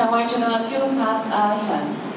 장관이 주장한 교육 과학 아현